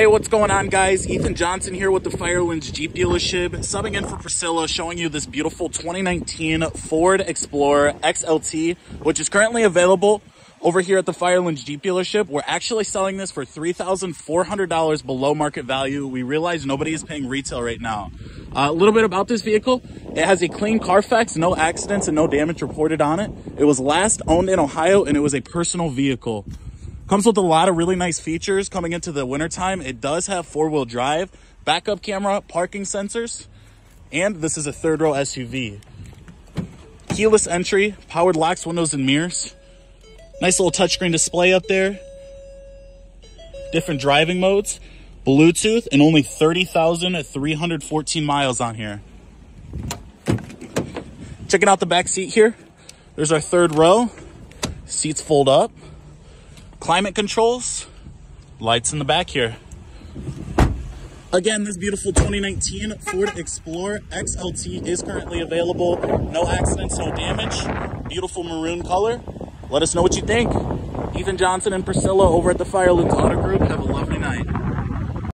Hey, what's going on guys? Ethan Johnson here with the Firelands Jeep dealership, subbing in for Priscilla, showing you this beautiful 2019 Ford Explorer XLT, which is currently available over here at the Firelands Jeep dealership. We're actually selling this for $3,400 below market value. We realize nobody is paying retail right now. Uh, a little bit about this vehicle. It has a clean Carfax, no accidents and no damage reported on it. It was last owned in Ohio and it was a personal vehicle. Comes with a lot of really nice features coming into the wintertime. It does have four-wheel drive, backup camera, parking sensors, and this is a third row SUV. Keyless entry, powered locks, windows, and mirrors. Nice little touchscreen display up there. Different driving modes. Bluetooth and only 30,314 miles on here. Checking out the back seat here. There's our third row. Seats fold up climate controls, lights in the back here. Again, this beautiful 2019 Ford Explorer XLT is currently available. No accidents, no damage. Beautiful maroon color. Let us know what you think. Ethan Johnson and Priscilla over at the Firelands Auto Group. Have a lovely night.